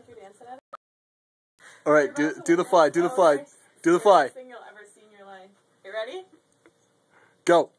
like you're dancing at it. All right, do do the fly, do the fly, do the fly. Thing you'll ever see in your life. You ready? Go.